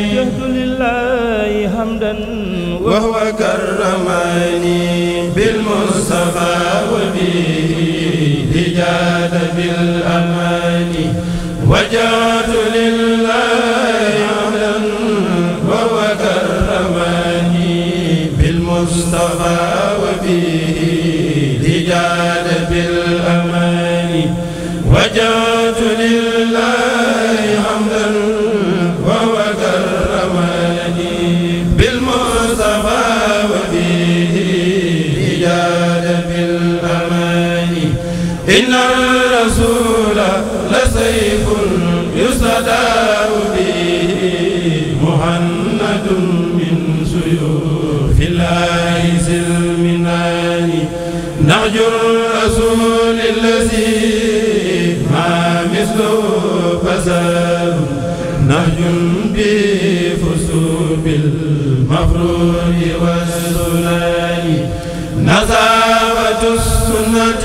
وجهت لله حمدا وهو كرمني بالمصطفى وبه جاد بالأمان. وجهت لله حمدا وهو كرمني بالمصطفى وبه جاد بالأمان. وجهت الرسول لسيف يستدار به. مهند من سيوف الله سلمنان نرجو الرسول الذي ما مثله فساد. نهج بفسوق المفروض والسنان نزاوة السنة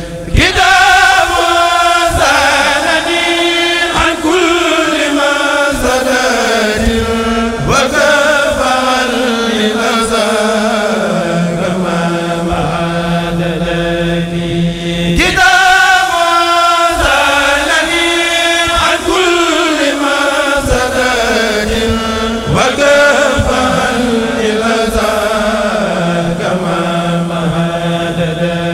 معادلني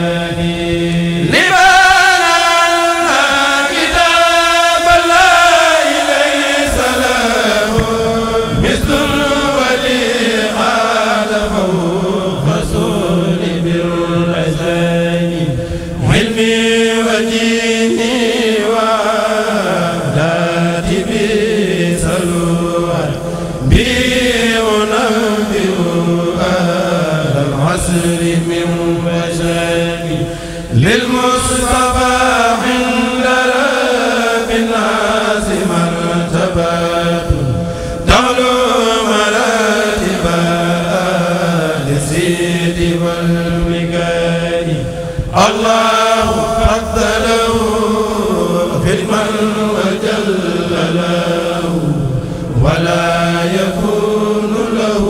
للمصطفى عند رب الناس مرتبات تعلو مراتب للزيد والمكان الله فضله خدما وجل له ولا يكون له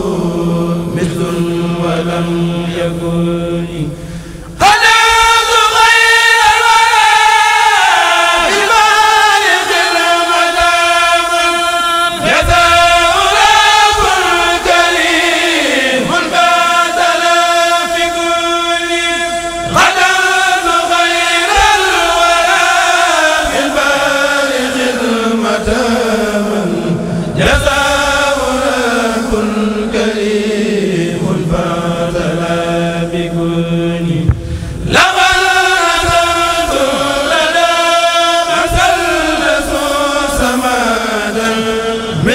مثل ولم يكن.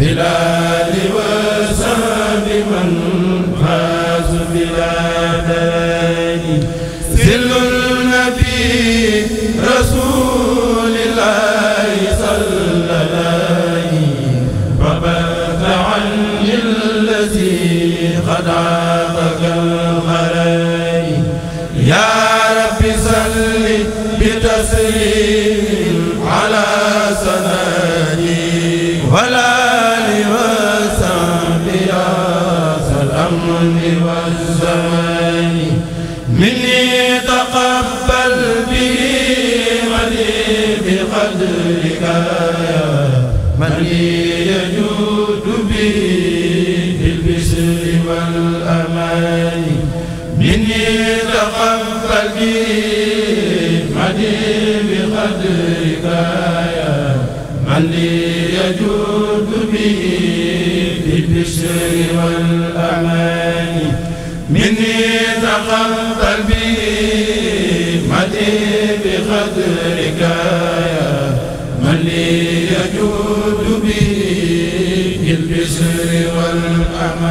في الآل وساب من فاز بلا داني سل النبي رسول الله صلى الله وبث عني الذي قد عاقك الخرائي يا رب صل بتسليم على سناني ولا الأمن والزمان مني تقبل به ولي بقدرك يا من يجود به بالبشر والأمان مني تقبل به مدي بقدرك يا من يجود به بالبشر والأمان تقبل بي مدي بقدرك يا من لي يجود بي بالبسر والأمان